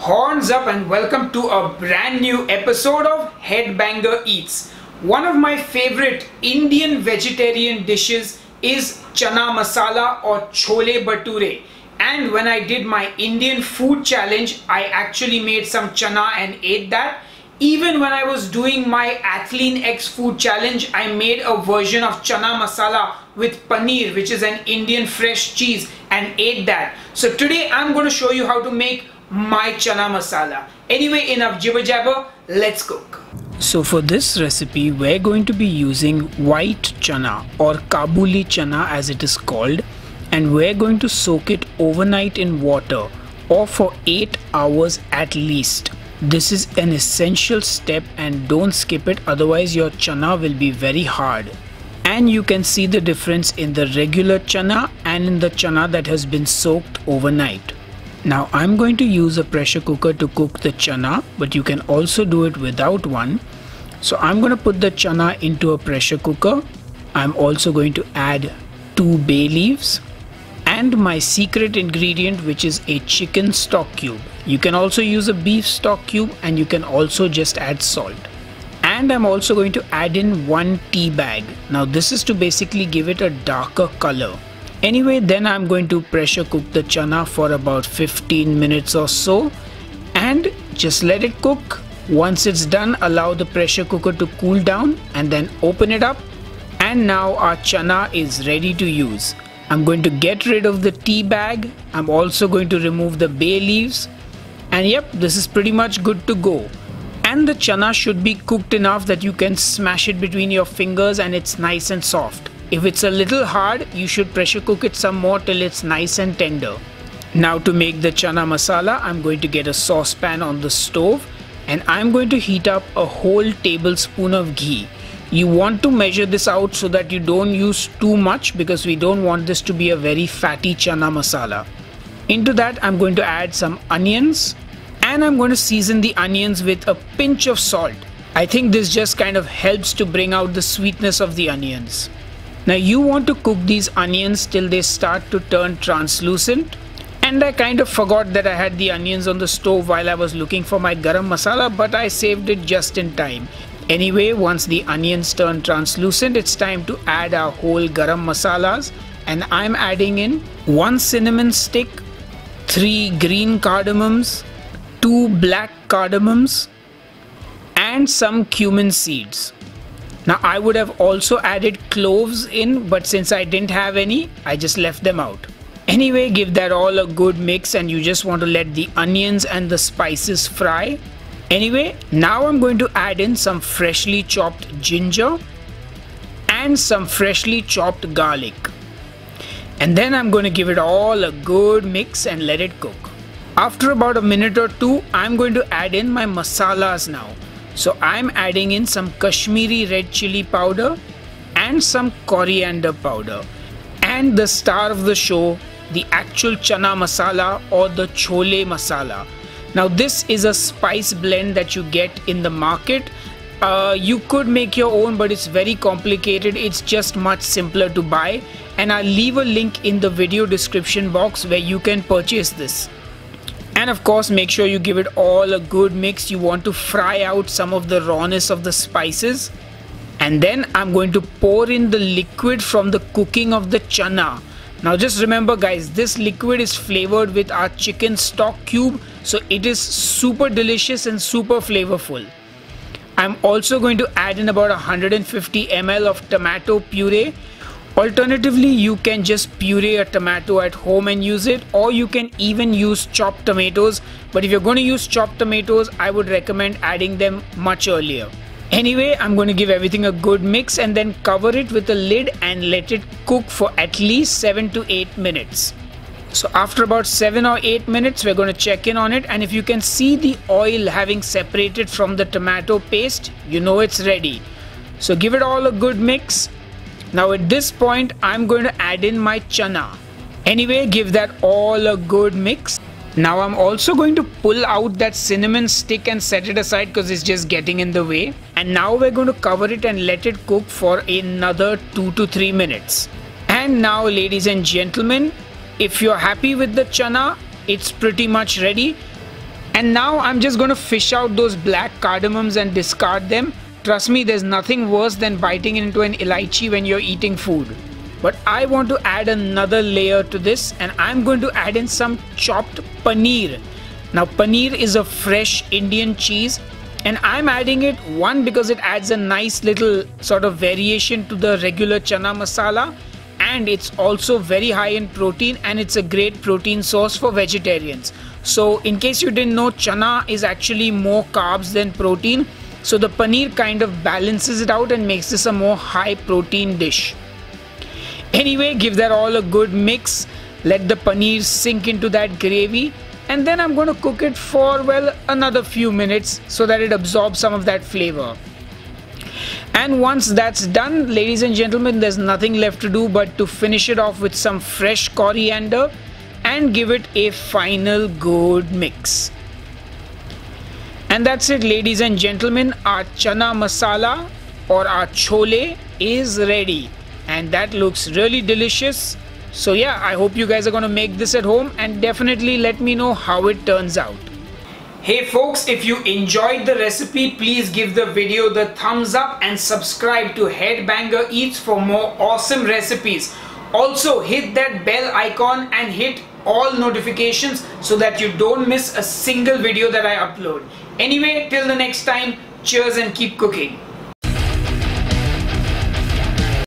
Horns up and welcome to a brand new episode of Headbanger Eats. One of my favorite Indian vegetarian dishes is chana masala or chole bhature. And when I did my Indian food challenge, I actually made some chana and ate that. Even when I was doing my Athlean X food challenge, I made a version of chana masala with paneer, which is an Indian fresh cheese, and ate that. So today I'm going to show you how to make my chana masala. Anyway, enough jibber jabber, let's cook. So for this recipe, we're going to be using white chana or Kabuli chana as it is called and we're going to soak it overnight in water or for 8 hours at least. This is an essential step and don't skip it otherwise your chana will be very hard. And you can see the difference in the regular chana and in the chana that has been soaked overnight. Now I'm going to use a pressure cooker to cook the chana but you can also do it without one. So I'm going to put the chana into a pressure cooker. I'm also going to add two bay leaves and my secret ingredient which is a chicken stock cube. You can also use a beef stock cube and you can also just add salt. And I'm also going to add in one tea bag. Now this is to basically give it a darker color. Anyway, then I'm going to pressure cook the chana for about 15 minutes or so and just let it cook. Once it's done, allow the pressure cooker to cool down and then open it up. And now our chana is ready to use. I'm going to get rid of the tea bag. I'm also going to remove the bay leaves. And yep, this is pretty much good to go. And the chana should be cooked enough that you can smash it between your fingers and it's nice and soft. If it's a little hard, you should pressure cook it some more till it's nice and tender. Now to make the chana masala, I'm going to get a saucepan on the stove and I'm going to heat up a whole tablespoon of ghee. You want to measure this out so that you don't use too much because we don't want this to be a very fatty chana masala. Into that I'm going to add some onions and I'm going to season the onions with a pinch of salt. I think this just kind of helps to bring out the sweetness of the onions. Now you want to cook these onions till they start to turn translucent and I kind of forgot that I had the onions on the stove while I was looking for my garam masala but I saved it just in time. Anyway, once the onions turn translucent, it's time to add our whole garam masalas and I'm adding in one cinnamon stick, three green cardamoms, two black cardamoms and some cumin seeds. Now I would have also added cloves in but since I didn't have any I just left them out. Anyway give that all a good mix and you just want to let the onions and the spices fry. Anyway now I'm going to add in some freshly chopped ginger and some freshly chopped garlic. And then I'm going to give it all a good mix and let it cook. After about a minute or two I'm going to add in my masalas now. So I'm adding in some Kashmiri red chili powder and some coriander powder. And the star of the show, the actual chana masala or the chole masala. Now this is a spice blend that you get in the market. Uh, you could make your own but it's very complicated. It's just much simpler to buy and I'll leave a link in the video description box where you can purchase this and of course make sure you give it all a good mix. You want to fry out some of the rawness of the spices. And then I'm going to pour in the liquid from the cooking of the chana. Now just remember guys this liquid is flavored with our chicken stock cube. So it is super delicious and super flavorful. I'm also going to add in about 150 ml of tomato puree Alternatively, you can just puree a tomato at home and use it or you can even use chopped tomatoes. But if you're going to use chopped tomatoes, I would recommend adding them much earlier. Anyway, I'm going to give everything a good mix and then cover it with a lid and let it cook for at least 7 to 8 minutes. So after about 7 or 8 minutes, we're going to check in on it and if you can see the oil having separated from the tomato paste, you know it's ready. So give it all a good mix now at this point I'm going to add in my chana. Anyway give that all a good mix. Now I'm also going to pull out that cinnamon stick and set it aside because it's just getting in the way. And now we're going to cover it and let it cook for another 2 to 3 minutes. And now ladies and gentlemen, if you're happy with the chana, it's pretty much ready. And now I'm just going to fish out those black cardamoms and discard them. Trust me, there's nothing worse than biting into an elaichi when you're eating food. But I want to add another layer to this and I'm going to add in some chopped paneer. Now paneer is a fresh Indian cheese and I'm adding it one because it adds a nice little sort of variation to the regular chana masala and it's also very high in protein and it's a great protein source for vegetarians. So in case you didn't know chana is actually more carbs than protein so the paneer kind of balances it out and makes this a more high protein dish. Anyway give that all a good mix let the paneer sink into that gravy and then I'm going to cook it for well another few minutes so that it absorbs some of that flavor. And once that's done, ladies and gentlemen, there's nothing left to do but to finish it off with some fresh coriander and give it a final good mix. And that's it, ladies and gentlemen. Our chana masala or our chole is ready, and that looks really delicious. So yeah, I hope you guys are going to make this at home and definitely let me know how it turns out. Hey folks, if you enjoyed the recipe, please give the video the thumbs up and subscribe to Headbanger Eats for more awesome recipes. Also hit that bell icon and hit all notifications so that you don't miss a single video that I upload. Anyway, till the next time, cheers and keep cooking.